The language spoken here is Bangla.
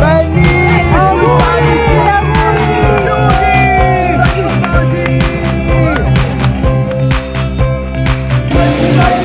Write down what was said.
Let's go.